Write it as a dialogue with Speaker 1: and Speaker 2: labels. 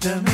Speaker 1: Dun,